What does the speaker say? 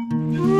Mm-hmm.